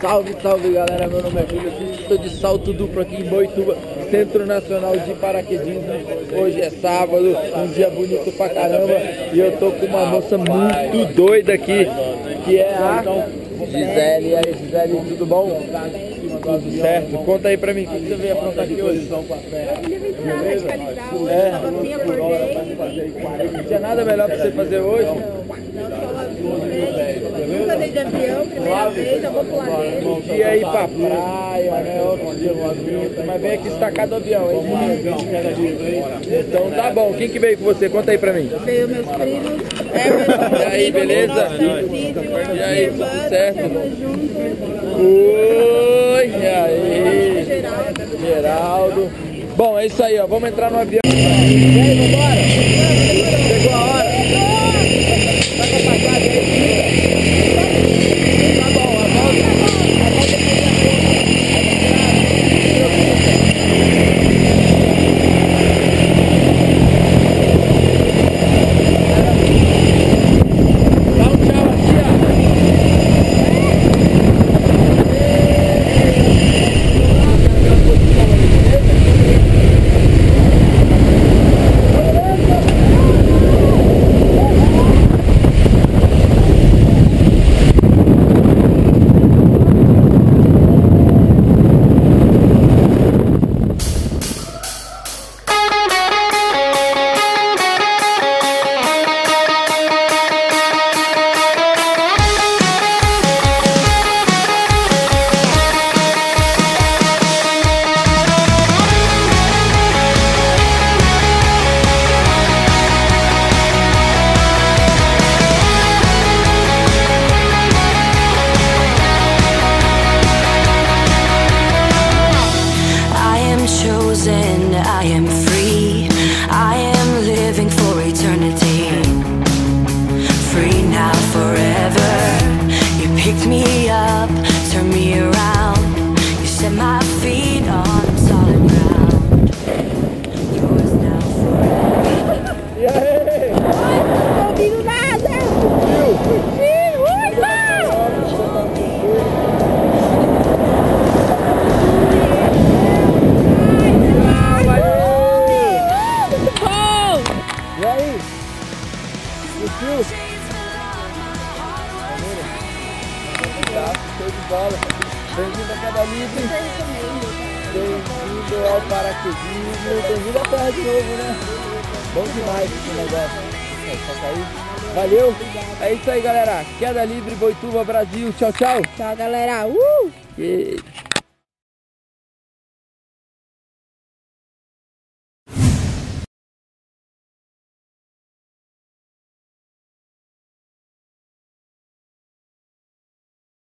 Salve, salve galera, meu nome é Júlio, estou de salto duplo aqui em Boituva, Centro Nacional de Paraquedismo. Hoje é sábado, um dia bonito pra caramba e eu tô com uma moça muito doida aqui, que é a Gisele. E aí Gisele, tudo bom? Tudo certo? Conta aí pra mim, o que você veio aprontar aqui hoje? É. Tava bem, acordei. Não tinha nada melhor pra você fazer hoje? Não, de avião, primeira vez, eu vou pular dele. E aí pra praia, né? Outro Mas vem aqui estacar do avião, hein? Então tá bom, quem que veio com você? Conta aí pra mim. Veio meus primos, Everton, E aí, beleza? E aí, tudo certo? Oi, e aí? Geraldo. Geraldo. Bom, é isso aí, ó. Vamos entrar no avião. E aí, vambora? E aí? Curtiu? Tá, show de bola. Bem-vindo cada livre. Bem-vindo ao paraquedismo. Bem-vindo à terra de novo, né? Bom demais esse negócio. É, cair. Valeu. É isso aí, galera. Queda livre, Boituva, Brasil. Tchau, tchau. Tchau, galera. Uh! E...